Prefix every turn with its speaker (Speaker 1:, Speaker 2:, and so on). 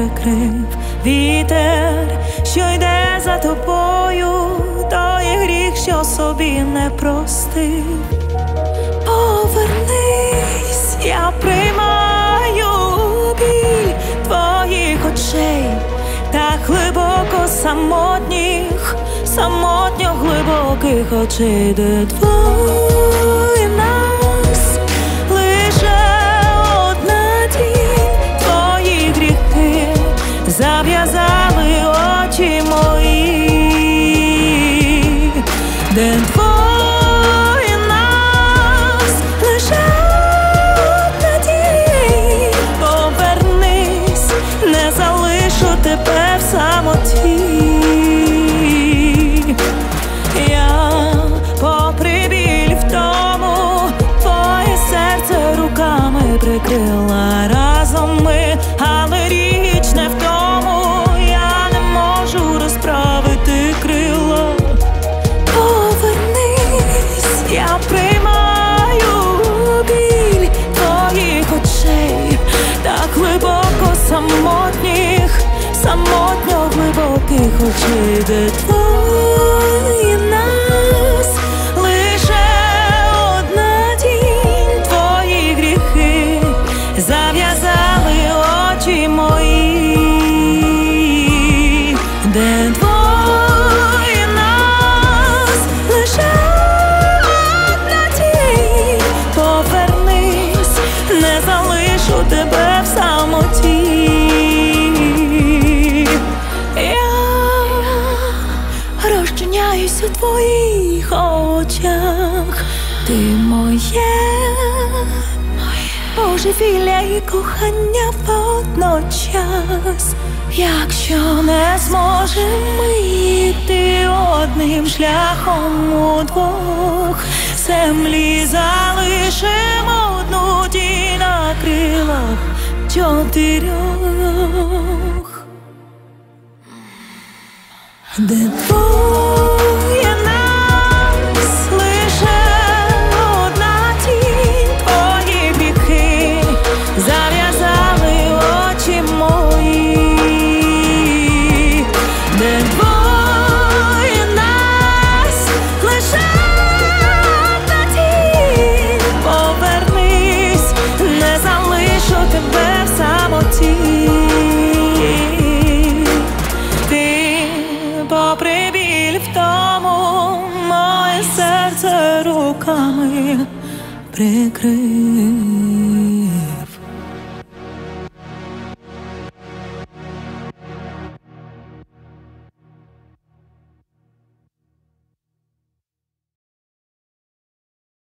Speaker 1: прикрив вітер, що йде за тобою, той гріх, що собі не простив. Повернись, я приймаю біль твоїх очей, так глибоко самотніх, самотньо глибоких очей, де двоє де двоє нас лише тінь, повернись, не залишу тебе в самоті. Я попри біль в тому, твоє серце руками прикрила самотньо глибоких очей, де твої нас. Лише одна тінь, твої гріхи зав'язали очі мої, де двоє твоїх очах, ти моє, божевілля і кохання водночас. Якщо не зможемо йти одним шляхом удвох, землі залишимо одну тінь на крилах чотирьох. Де попри біль в тому, моє серце руками прикрив.